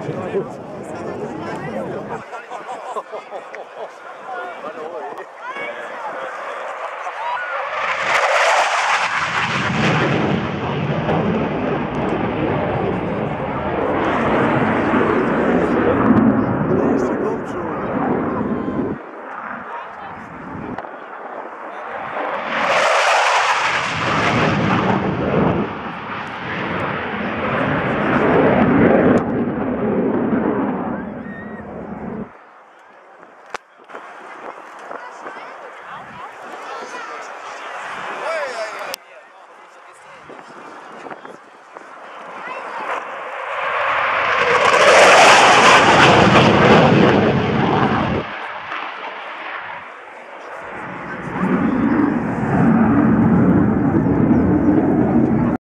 Bueno, voy. ハハハハ!